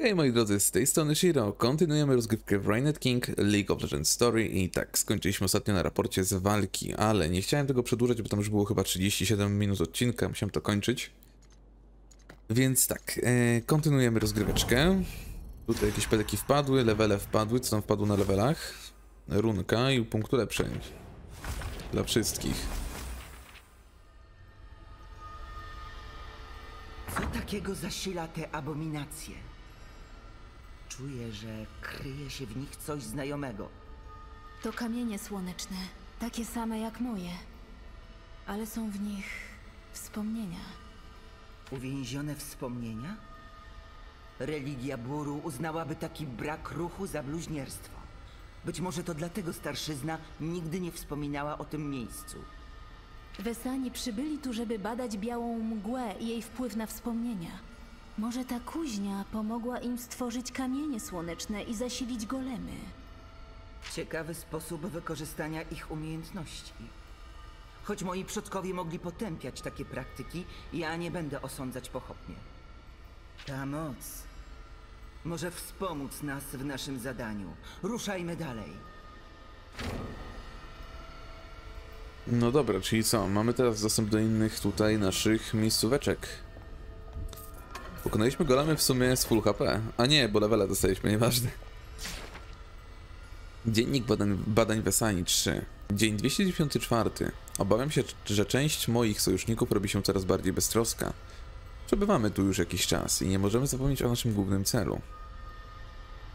Hej moi drodzy, z tej strony Shiro, kontynuujemy rozgrywkę w Rainet King League of Legends Story i tak, skończyliśmy ostatnio na raporcie z walki, ale nie chciałem tego przedłużać, bo tam już było chyba 37 minut odcinka, musiałem to kończyć. Więc tak, e, kontynuujemy rozgryweczkę. Tutaj jakieś pedeki wpadły, levele wpadły, co tam wpadło na levelach? Runka i punkt ulepszeń. Dla wszystkich. Co takiego zasila te abominacje? Czuję, że kryje się w nich coś znajomego. To kamienie słoneczne, takie same jak moje. Ale są w nich wspomnienia. Uwięzione wspomnienia? Religia Buru uznałaby taki brak ruchu za bluźnierstwo. Być może to dlatego starszyzna nigdy nie wspominała o tym miejscu. Wesani przybyli tu, żeby badać białą mgłę i jej wpływ na wspomnienia. Może ta kuźnia pomogła im stworzyć kamienie słoneczne i zasilić golemy. Ciekawy sposób wykorzystania ich umiejętności. Choć moi przodkowie mogli potępiać takie praktyki, ja nie będę osądzać pochopnie. Ta moc może wspomóc nas w naszym zadaniu. Ruszajmy dalej. No dobra, czyli co? Mamy teraz dostęp do innych tutaj naszych miejscóweczek. Pokonaliśmy golemy w sumie z full HP. A nie, bo levela dostaliśmy, nieważne. Dziennik badań, badań Wesani 3. Dzień 294. Obawiam się, że część moich sojuszników robi się coraz bardziej beztroska. Przebywamy tu już jakiś czas i nie możemy zapomnieć o naszym głównym celu.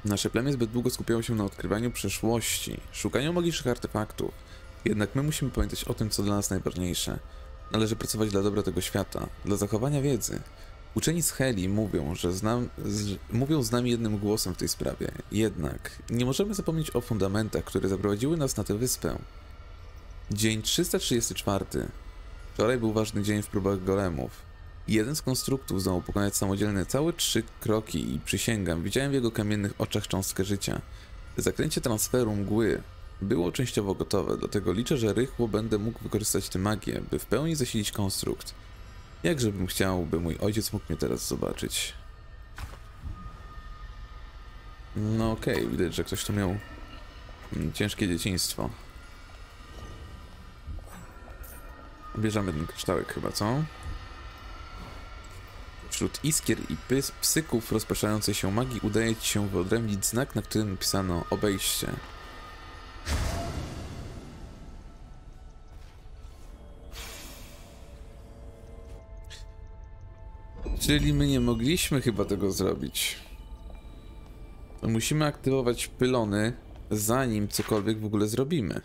Nasze plemię zbyt długo skupiało się na odkrywaniu przeszłości, szukaniu magicznych artefaktów. Jednak my musimy pamiętać o tym, co dla nas najważniejsze. Należy pracować dla dobra tego świata, dla zachowania wiedzy. Uczeni z Heli mówią, że znam, z, mówią z nami jednym głosem w tej sprawie. Jednak nie możemy zapomnieć o fundamentach, które zaprowadziły nas na tę wyspę. Dzień 334. Wczoraj był ważny dzień w próbach golemów. Jeden z konstruktów zdołał pokonać samodzielnie całe trzy kroki i przysięgam, widziałem w jego kamiennych oczach cząstkę życia. Zakręcie transferu mgły było częściowo gotowe, dlatego liczę, że rychło będę mógł wykorzystać tę magię, by w pełni zasilić konstrukt. Jakże bym chciał, by mój ojciec mógł mnie teraz zobaczyć. No okej, okay, widać, że ktoś tu miał ciężkie dzieciństwo. Bierzemy ten kryształek chyba, co? Wśród iskier i pys psyków rozpraszającej się magii udaje ci się wyodrębnić znak, na którym napisano obejście. Czyli my nie mogliśmy chyba tego zrobić. Musimy aktywować pylony, zanim cokolwiek w ogóle zrobimy.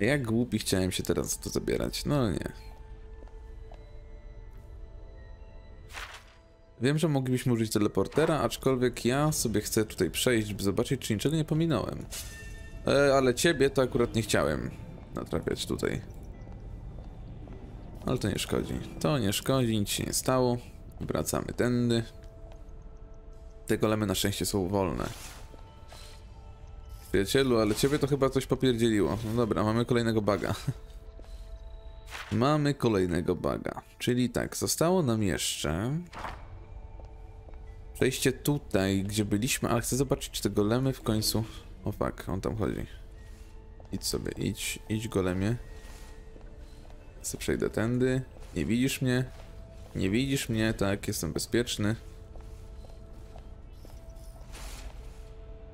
A jak głupi chciałem się teraz to zabierać. No nie. Wiem, że moglibyśmy użyć teleportera, aczkolwiek ja sobie chcę tutaj przejść, by zobaczyć, czy niczego nie pominąłem. E, ale ciebie to akurat nie chciałem natrafiać tutaj. Ale to nie szkodzi. To nie szkodzi, nic się nie stało. Wracamy tędy. Te golemy na szczęście są wolne. Przyjacielu, ale ciebie to chyba coś popierdzieliło. No dobra, mamy kolejnego baga. mamy kolejnego baga. Czyli tak, zostało nam jeszcze... Przejście tutaj, gdzie byliśmy, ale chcę zobaczyć, czy te golemy w końcu... O fuck, on tam chodzi. Idź sobie, idź, idź golemie. Se przejdę tędy. Nie widzisz mnie? Nie widzisz mnie, tak, jestem bezpieczny.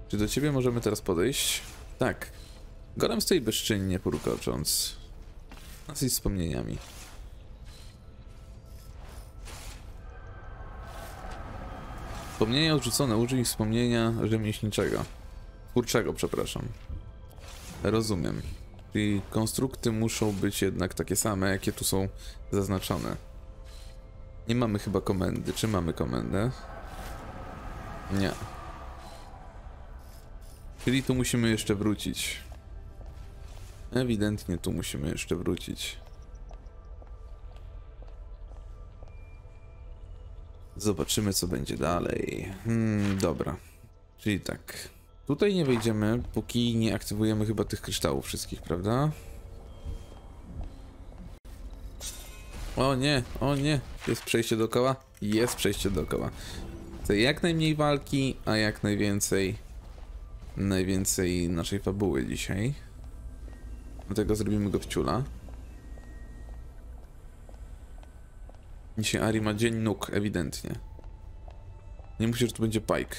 Czy do ciebie możemy teraz podejść? Tak. Golem stoi bezczynnie, porukocząc. Nas i wspomnieniami. Wspomnienia odrzucone, użyj wspomnienia rzemieślniczego. Twórczego, przepraszam. Rozumiem. Czyli konstrukty muszą być jednak takie same, jakie tu są zaznaczone. Nie mamy chyba komendy. Czy mamy komendę? Nie. Czyli tu musimy jeszcze wrócić. Ewidentnie tu musimy jeszcze wrócić. Zobaczymy, co będzie dalej. Hmm, dobra. Czyli tak. Tutaj nie wejdziemy, póki nie aktywujemy chyba tych kryształów wszystkich, prawda? O nie, o nie. Jest przejście dookoła? Jest przejście dookoła. Chcę jak najmniej walki, a jak najwięcej najwięcej naszej fabuły dzisiaj. Dlatego zrobimy go w ciula. Dzisiaj Ari ma dzień nóg, ewidentnie. Nie myślę, że tu będzie Pike.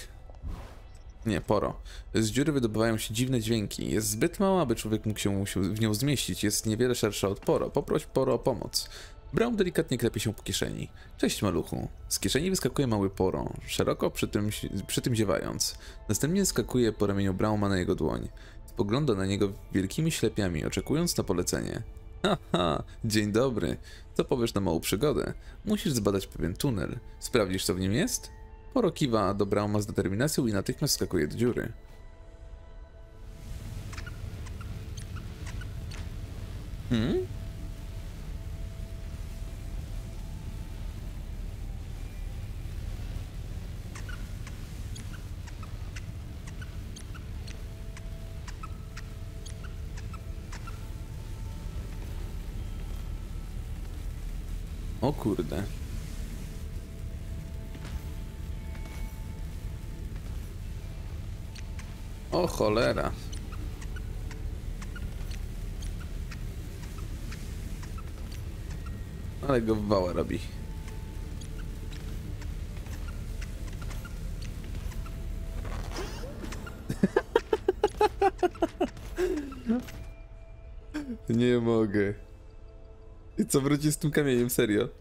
Nie, Poro. Z dziury wydobywają się dziwne dźwięki. Jest zbyt mała, aby człowiek mógł się w nią zmieścić. Jest niewiele szersza od Poro. Poproś Poro o pomoc. Brown delikatnie klepie się po kieszeni. Cześć, maluchu. Z kieszeni wyskakuje mały Poro, szeroko przy tym, przy tym ziewając. Następnie skakuje po ramieniu Brauma na jego dłoń. Spogląda na niego wielkimi ślepiami, oczekując na polecenie. Haha, dzień dobry. Co powiesz na małą przygodę? Musisz zbadać pewien tunel. Sprawdzisz, co w nim jest? Poro kiwa do Brauma z determinacją i natychmiast skakuje do dziury. Hmm? Kurde. O cholera. Ale go wała robi. Nie mogę. I co wróci z tym kamieniem, serio?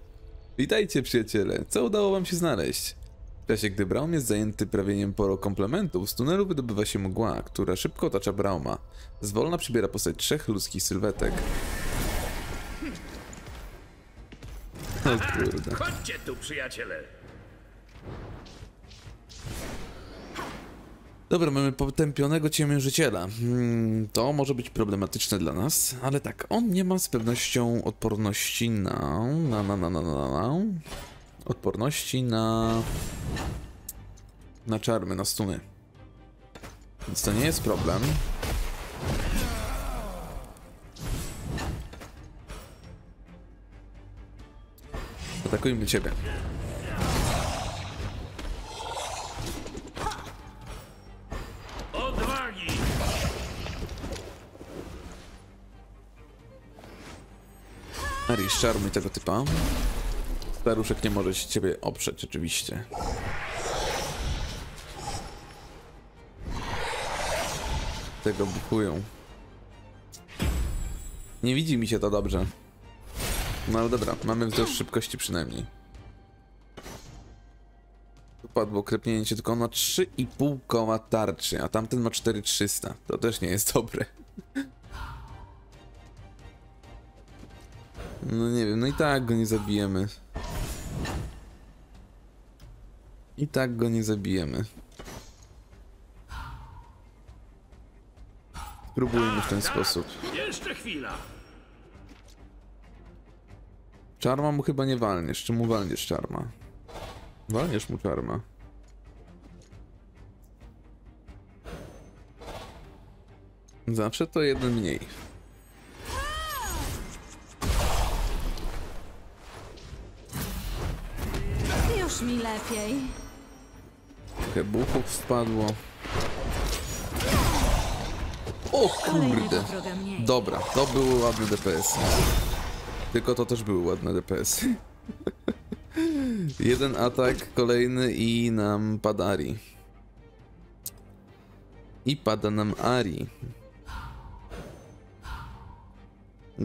Witajcie, przyjaciele. Co udało wam się znaleźć? W czasie, gdy Braum jest zajęty prawieniem poro komplementów, z tunelu wydobywa się mgła, która szybko otacza Brauma. Zwolna przybiera postać trzech ludzkich sylwetek. O kurde. Chodźcie tu, przyjaciele. Dobra, mamy potępionego ciemiężyciela. Hmm, to może być problematyczne dla nas, ale tak, on nie ma z pewnością odporności na... na, na, na, na, na, na odporności na... na czarmy, na stuny. Więc to nie jest problem. Atakujmy ciebie. Ari, czarmy tego typa. Staruszek nie może się ciebie oprzeć, oczywiście. Tego bukują. Nie widzi mi się to dobrze. No ale dobra, mamy wzrost szybkości przynajmniej. Tu padło krepnięcie tylko na 3,5 koła tarczy, a tamten ma 4300. To też nie jest dobre. No nie wiem, no i tak go nie zabijemy. I tak go nie zabijemy. Spróbujmy w ten sposób. Jeszcze chwila. Czarma mu chyba nie walniesz. Czy mu walniesz czarma? Walniesz mu czarma. Zawsze to jeden mniej. Już mi lepiej. Trochę buchów wpadło. O kurde. Dobra, to były ładne DPS. Tylko to też były ładne DPS. Jeden atak, kolejny i nam pada Ari. I pada nam Ari.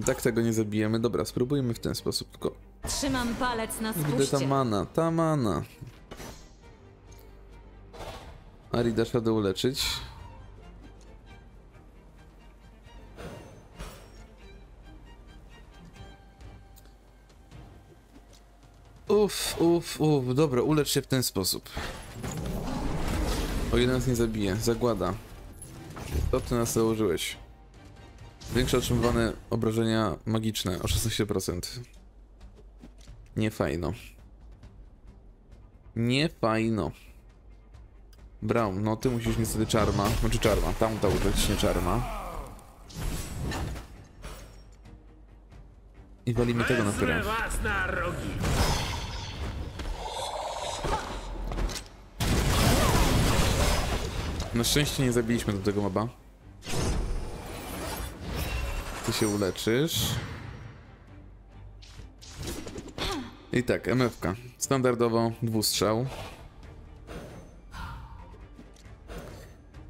Tak tego nie zabijemy. Dobra, spróbujmy w ten sposób. Tylko Trzymam palec na gdy ta spuście. mana, ta mana. Ari dasz radę uleczyć. Uff, uff, uff, dobra, ulecz się w ten sposób. O ile nas nie zabije, zagłada. To ty nas założyłeś. Większe otrzymywane obrażenia magiczne o 16%. Nie fajno. Nie fajno. Brown, no ty musisz niestety czarma. Znaczy czarma, tamta użyć, nie czarma. I walimy tego na was na szczęście nie zabiliśmy do tego moba. Ty się uleczysz. I tak, MF-ka. Standardowo dwustrzał.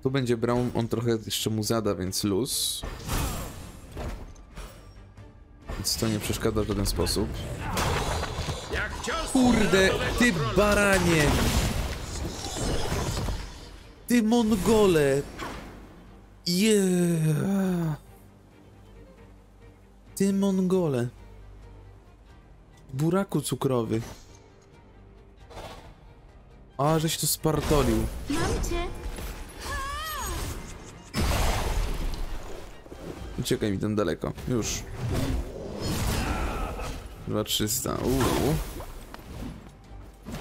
Tu będzie brał, on trochę jeszcze mu zada, więc luz. Więc to nie przeszkadza w żaden sposób. Kurde, ty baranie! Ty Mongole! Yeah! Ty Mongole! Buraku cukrowy. A, żeś to spartolił. Mam cię! Uciekaj mi ten daleko. Już. 2300. Uuu.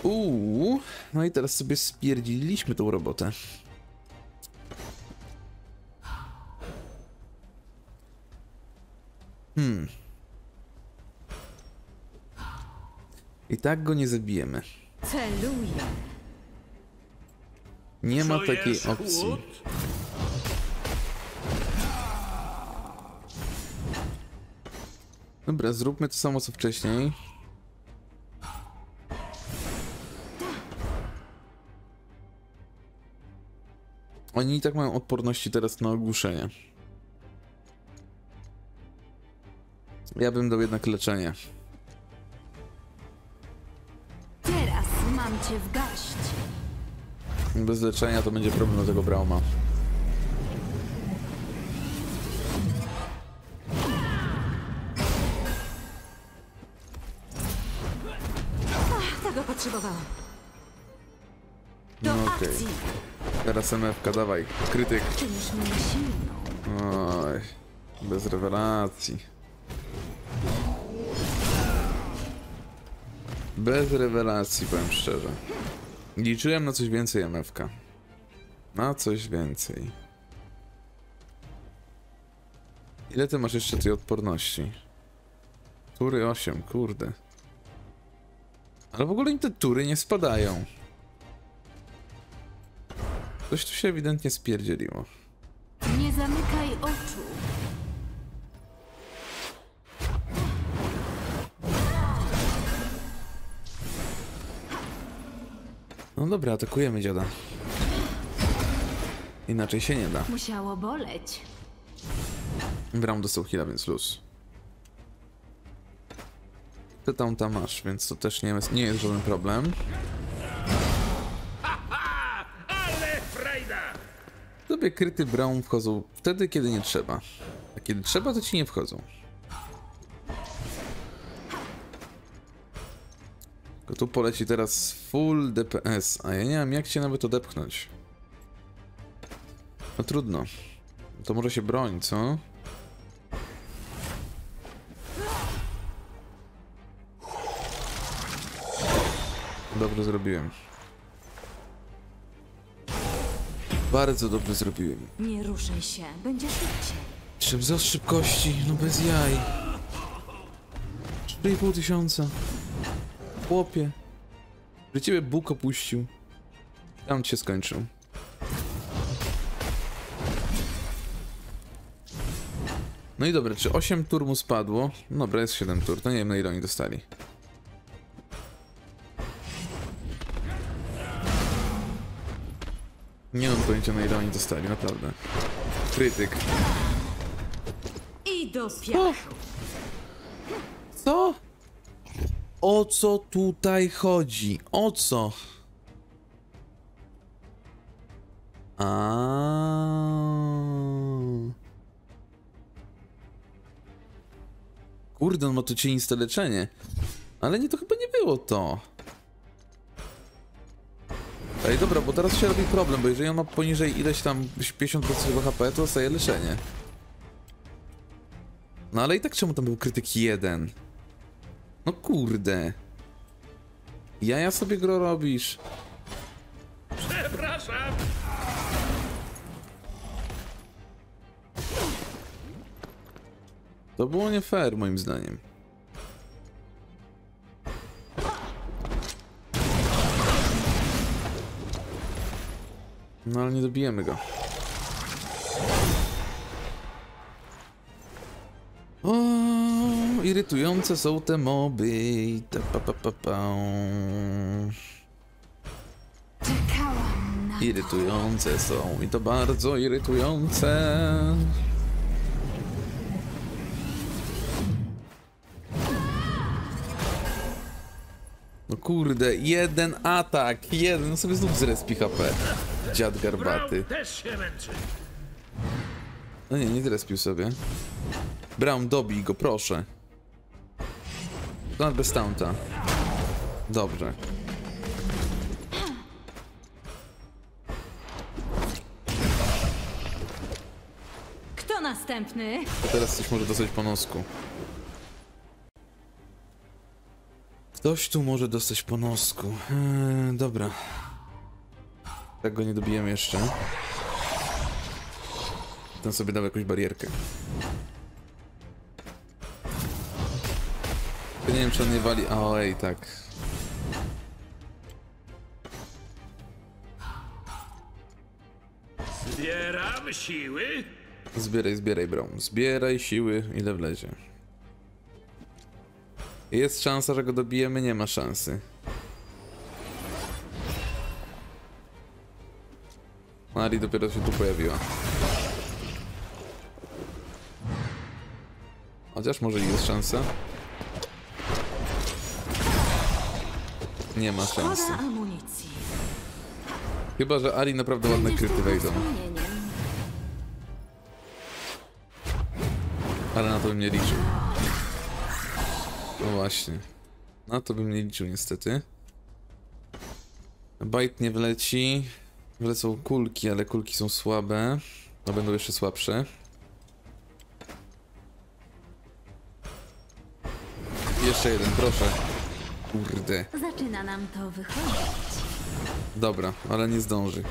Uuu. No i teraz sobie spierdziliśmy tą robotę. Hmm. I tak go nie zabijemy. Celuję! Nie ma takiej opcji. Dobra, zróbmy to samo co wcześniej. Oni i tak mają odporności teraz na ogłuszenie. Ja bym dał jednak leczenie. Cię w. Bez leczenia to będzie problem do tego Brauma. Tego potrzebowałam. Do No okej. akcji! Teraz MFK, dawaj. Krytyk. Czynisz mnie silną. Oj, bez rewelacji. Bez rewelacji, powiem szczerze. Liczyłem na coś więcej MFK. Na coś więcej. Ile ty masz jeszcze tej odporności? Tury 8, kurde. Ale w ogóle im te tury nie spadają. Coś tu się ewidentnie spierdzieliło. Nie zamykaj oczu. No dobra, atakujemy dziada. Inaczej się nie da. Musiało boleć. Bram dostał heala, więc luz. Ty tam tam masz, więc to też nie jest, nie jest żaden problem. Ale! Tobie kryty Brown wchodzą wtedy, kiedy nie trzeba. A kiedy trzeba, to ci nie wchodzą. Tylko tu poleci teraz full DPS, a ja nie wiem jak cię nawet odepchnąć. No trudno. To może się broń, co? Dobrze zrobiłem. Bardzo dobrze zrobiłem. Nie ruszaj się, będzie szybciej. Jeszcze wzrost szybkości, no bez jaj. 4,5 tysiąca. Chłopie. Że ciebie Bóg opuścił. Tam cię skończył. No i dobra, czy 8 tur mu spadło? Dobra, jest 7 tur, to nie wiem na ile oni dostali. Nie mam pojęcia na ile oni dostali, naprawdę. Krytyk. I do. Co? O co tutaj chodzi? O co? A. Kurde, on ma tu cieniste leczenie. Ale nie, to chyba nie było to. Ej, dobra, bo teraz się robi problem, bo jeżeli on ma poniżej ileś tam 50% jego HP, to dostaje leczenie. No ale i tak czemu tam był krytyk 1? No kurde. Jaja sobie gro robisz. Przepraszam! To było nie fair moim zdaniem. No ale nie dobijemy go. Irytujące są te moby. Ta, pa, pa, pa, pa. Irytujące są i to bardzo irytujące. No kurde, jeden atak, jeden, no sobie znów zrespi HP. Dziad garbaty. No nie, nie zrespił sobie. Brown, dobij go, proszę. Donat bez taunta. Dobrze. Kto następny? A teraz coś może dostać po nosku. Ktoś tu może dostać po nosku. Eee, dobra. Tak go nie dobijemy jeszcze. Ten sobie dał jakąś barierkę. Nie wiem czy on nie wali... A oj, tak. Zbieram siły. Zbieraj, zbieraj, Brown. Zbieraj siły, ile wlezie. Jest szansa, że go dobijemy? Nie ma szansy. Mari dopiero się tu pojawiła. Chociaż może i jest szansa. Nie ma szansy. Chyba, że Ari naprawdę ładne kryty wejdą. Ale na to bym nie liczył. No właśnie. Na to bym nie liczył niestety. Bajt nie wleci. Wlecą kulki, ale kulki są słabe. No będą jeszcze słabsze. Jeszcze jeden, proszę. Kurde. Zaczyna nam to wychodzić. Dobra, ale nie zdąży.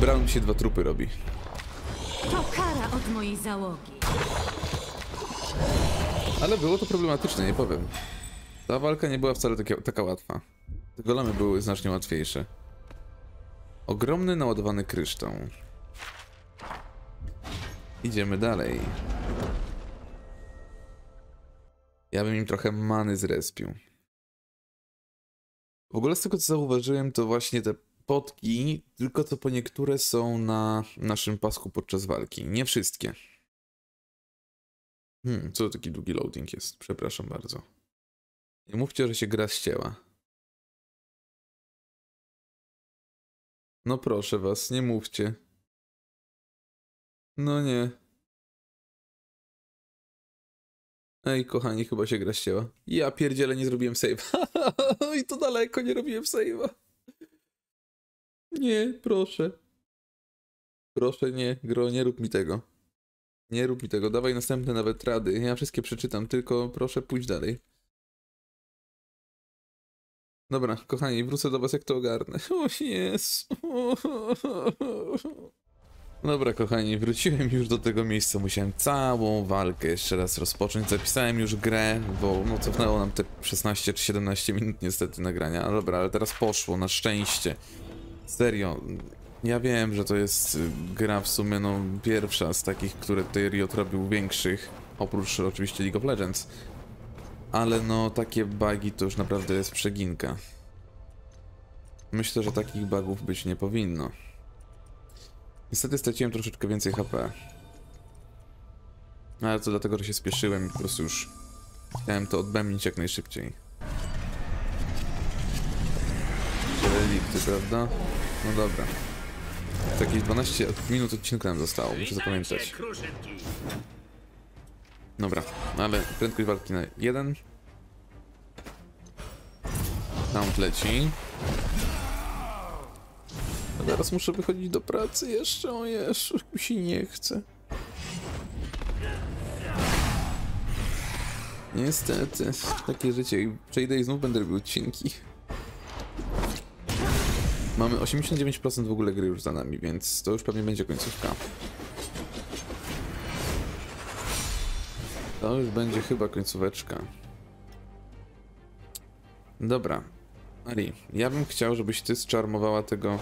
Brown się dwa trupy robi. To kara od mojej załogi. Ale było to problematyczne, nie powiem. Ta walka nie była wcale takie, taka łatwa. Te golemy były znacznie łatwiejsze. Ogromny naładowany kryształ. Idziemy dalej. Ja bym im trochę many zrespił. W ogóle z tego co zauważyłem, to właśnie te potki, tylko co po niektóre są na naszym pasku podczas walki. Nie wszystkie. Hmm, co to taki długi loading jest? Przepraszam bardzo. Nie mówcie, że się gra ścięła. No proszę was, nie mówcie. No nie. Ej, kochani, chyba się gra ścięła. Ja pierdzielę, nie zrobiłem save'a. I to daleko nie robiłem save'a. Nie, proszę. Proszę nie, gro, nie rób mi tego. Nie rób mi tego, dawaj następne nawet rady. Ja wszystkie przeczytam, tylko proszę pójdź dalej. Dobra, kochani, wrócę do was jak to ogarnę. O jest. Dobra, kochani, wróciłem już do tego miejsca. Musiałem całą walkę jeszcze raz rozpocząć. Zapisałem już grę, bo no, cofnęło nam te 16 czy 17 minut niestety nagrania. Ale dobra, ale teraz poszło, na szczęście. Serio, ja wiem, że to jest y, gra w sumie no pierwsza z takich, które tutaj Riot robił większych, oprócz oczywiście League of Legends. Ale no takie bugi to już naprawdę jest przeginka. Myślę, że takich bugów być nie powinno. Niestety straciłem troszeczkę więcej HP. Ale to dlatego, że się spieszyłem i po prostu już chciałem to odbębnić jak najszybciej. Relikty, prawda? No dobra. To jakieś 12 minut odcinka nam zostało, muszę zapamiętać. Dobra, ale prędkość walki na jeden. Count leci. A teraz muszę wychodzić do pracy jeszcze, o Jezu, mi się nie chce. Niestety, takie życie. Przejdę i znów będę robił odcinki. Mamy 89% w ogóle gry już za nami, więc to już pewnie będzie końcówka. To już będzie chyba końcóweczka. Dobra. Ali, ja bym chciał, żebyś ty zczarmowała tego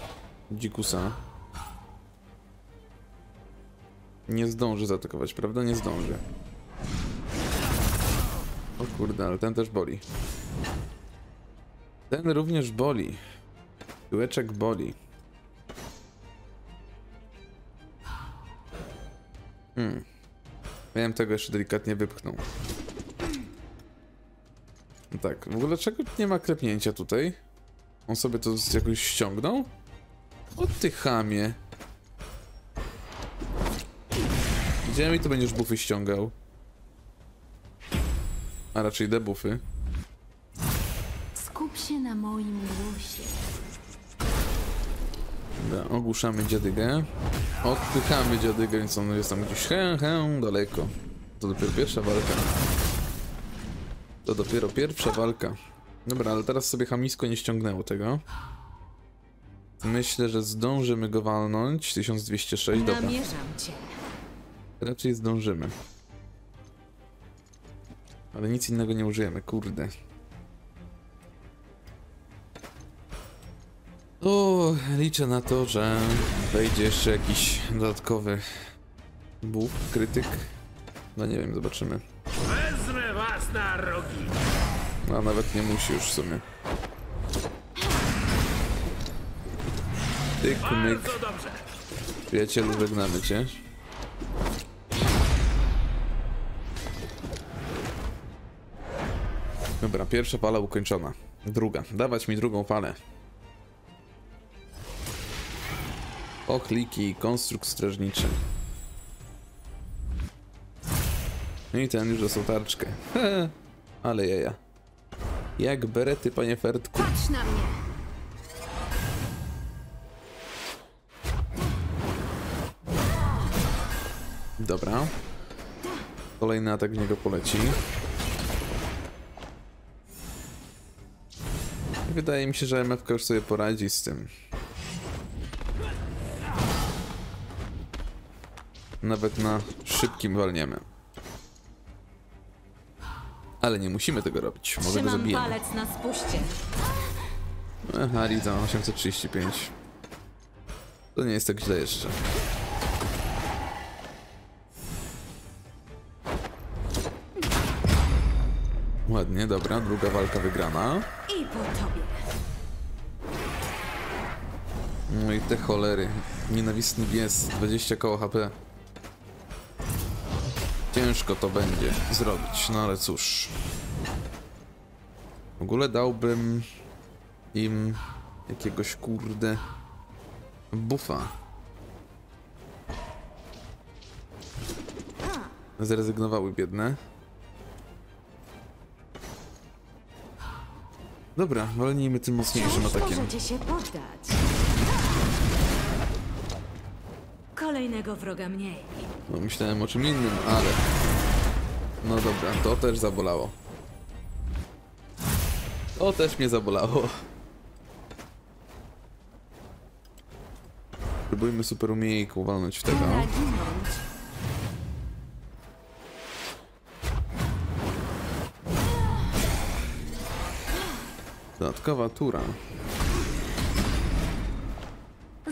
dzikusa. Nie zdąży zaatakować, prawda? Nie zdąży. O kurde, ale ten też boli. Ten również boli. Tyłeczek boli. Hmm. Bym tego jeszcze delikatnie wypchnął. No tak, w ogóle czego nie ma klepnięcia tutaj? On sobie to jakoś ściągnął? O ty chamie. Gdzie mi to będziesz bufy ściągał? A raczej debuffy. Skup się na moim głosie. Dobra, ogłuszamy dziadygę. Odpychamy dziadygę, więc on jest tam gdzieś he, he, daleko. To dopiero pierwsza walka. To dopiero pierwsza walka. Dobra, ale teraz sobie chamisko nie ściągnęło tego. Myślę, że zdążymy go walnąć. 1206, dobra. Namierzam cię. Raczej zdążymy. Ale nic innego nie użyjemy, kurde. O, liczę na to, że wejdzie jeszcze jakiś dodatkowy buff, krytyk. No nie wiem, zobaczymy. Wezmę was na rogi. No nawet nie musi już w sumie. Tyk, myk. Przyjacielu, żegnamy cię. Dobra, pierwsza fala ukończona. Druga. Dawać mi drugą falę. Ochliki, konstrukt strażniczy. No i ten już dostał tarczkę. Ale jaja. Jak berety, panie Fertku. Patrz na mnie. Dobra. Kolejny atak w niego poleci. Wydaje mi się, że MFK już sobie poradzi z tym. Nawet na szybkim walniemy. Ale nie musimy tego robić. Może go zabijemy. palec na spuście. Aha, Liza 835. To nie jest tak źle jeszcze. Ładnie, dobra, druga walka wygrana. I po tobie. No i te cholery. Nienawistny bies, 20 koło HP. Ciężko to będzie zrobić, no ale cóż. W ogóle dałbym im jakiegoś kurde buffa. Zrezygnowały biedne. Dobra, walnijmy tym mocniejszym atakiem. Możecie się poddać. Kolejnego wroga mniej. No, myślałem o czym innym, ale... No dobra, to też zabolało. To też mnie zabolało. Próbujmy super umiejku walnąć w tego. Dodatkowa tura.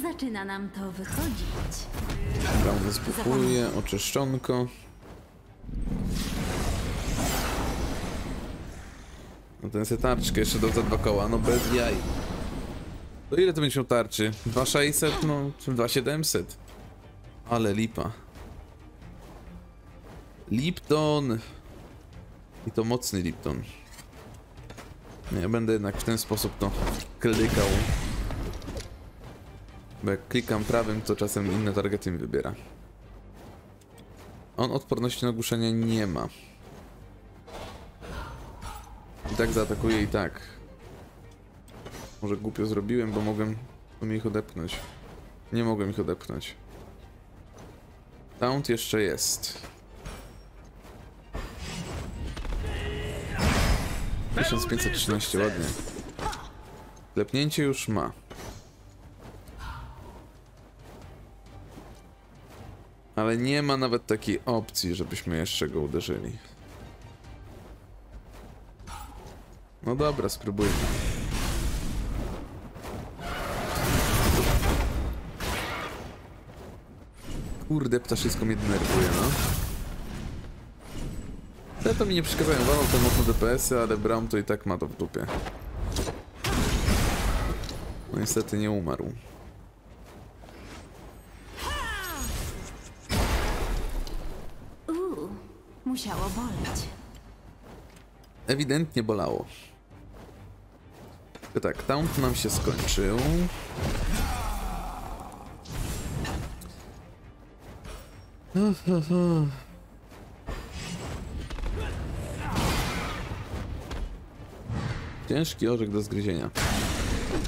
Zaczyna nam to wychodzić. Brown zbufuje, oczyszczonko. No ten se tarczkę jeszcze do za dwa koła, no bez jaj. To ile to będzie miał tarczy? 2600? No, czy 2700? Ale lipa. Lipton! I to mocny Lipton. Ja będę jednak w ten sposób to klikał. Bo jak klikam prawym, to czasem inne targety mi wybiera. On odporności na ogłuszenie nie ma. I tak zaatakuje i tak. Może głupio zrobiłem, bo mogłem ich odepchnąć. Nie mogłem ich odepchnąć. Taunt jeszcze jest. 1513, ładnie. Lepnięcie już ma. Ale nie ma nawet takiej opcji, żebyśmy jeszcze go uderzyli. No dobra, spróbujmy. Kurde, ptaszysko mnie denerwuje, no. Te to mi nie przeszkadzają, walą te mocno DPS-y, ale Braum to i tak ma to w dupie. No niestety nie umarł. Uuu, musiało boleć. Ewidentnie bolało. To tak, taunt nam się skończył. Ciężki orzech do zgryzienia.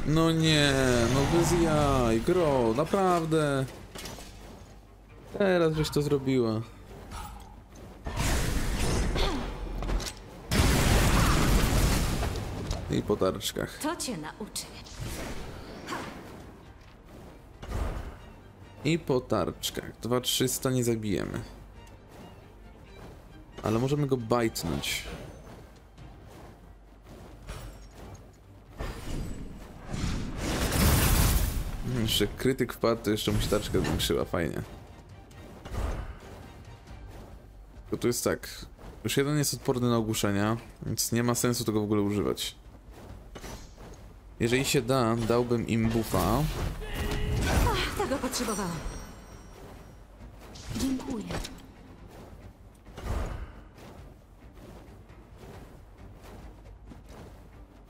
No nie, no bez jaj, gro, naprawdę. Teraz żeś to zrobiła. I po tarczkach. To cię nauczy. I po tarczkach. 2300 nie zabijemy. Ale możemy go bajtnąć. Jeszcze krytyk wpadł, to jeszcze mu się tarczka zwiększyła, fajnie. To tu jest tak. Już jeden jest odporny na ogłuszenia, więc nie ma sensu tego w ogóle używać. Jeżeli się da, dałbym im buffa. Tego potrzebowałam. Dziękuję.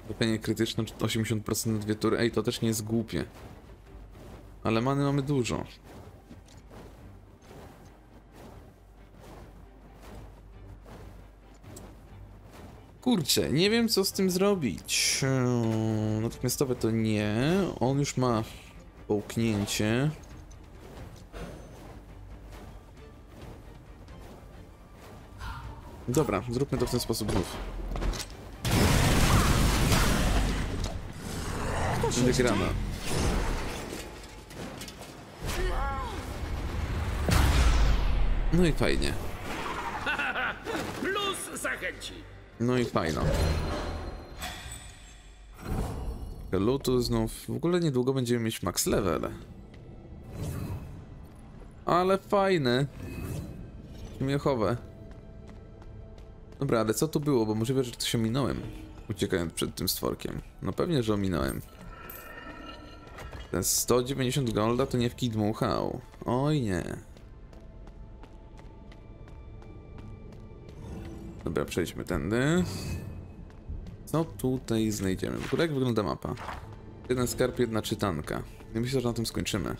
Lepienie krytyczne 80% na dwie tury. Ej, to też nie jest głupie. Ale many mamy dużo. Kurczę, nie wiem co z tym zrobić. Eee, Natychmiastowe to nie. On już ma połknięcie. Dobra, zróbmy to w ten sposób znów. Wygrana. No i fajnie. Plus zachęci. No i fajno. Lutu znów. W ogóle niedługo będziemy mieć max level. Ale fajne. Śmiechowe. Dobra, ale co tu było? Bo możliwe, że to się minąłem. Uciekając przed tym stworkiem. No pewnie, że ominąłem. Ten 190 golda to nie w kij dmuchał. Oj nie. Dobra, przejdźmy tędy. Co tutaj znajdziemy? W ogóle jak wygląda mapa? Jeden skarb, jedna czytanka. Myślę, że na tym skończymy.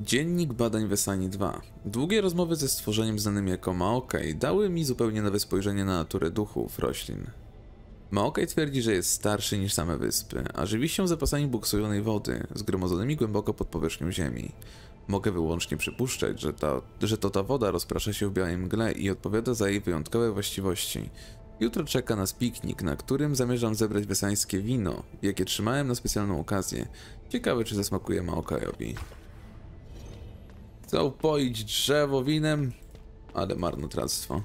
Dziennik badań Wesani 2. Długie rozmowy ze stworzeniem znanym jako Maokaj dały mi zupełnie nowe spojrzenie na naturę duchów roślin. Maokaj twierdzi, że jest starszy niż same wyspy, a żywi się zapasami buksujonej wody, zgromadzonymi głęboko pod powierzchnią ziemi. Mogę wyłącznie przypuszczać, że, ta, że to ta woda rozprasza się w białej mgle i odpowiada za jej wyjątkowe właściwości. Jutro czeka nas piknik, na którym zamierzam zebrać wesańskie wino, jakie trzymałem na specjalną okazję. Ciekawe, czy zasmakuje Maokajowi. Chcę upoić drzewo winem, ale marnotrawstwo.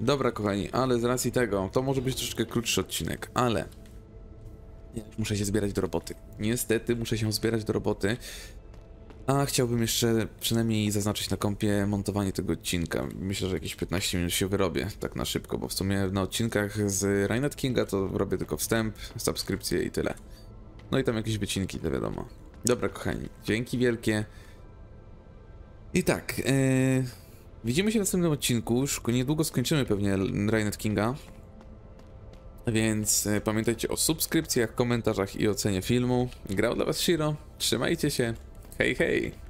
Dobra, kochani, ale z racji tego, to może być troszeczkę krótszy odcinek, ale muszę się zbierać do roboty. Niestety muszę się zbierać do roboty. A chciałbym jeszcze przynajmniej zaznaczyć na kompie montowanie tego odcinka. Myślę, że jakieś 15 minut się wyrobię, tak na szybko, bo w sumie na odcinkach z Rainet Kinga to robię tylko wstęp, subskrypcję i tyle. No i tam jakieś wycinki, to wiadomo. Dobra, kochani, dzięki wielkie. I tak, yy, widzimy się w następnym odcinku. Już niedługo skończymy pewnie Rainet Kinga. Więc e, pamiętajcie o subskrypcjach, komentarzach i ocenie filmu. Grał dla Was Shiro. Trzymajcie się. Hej, hej!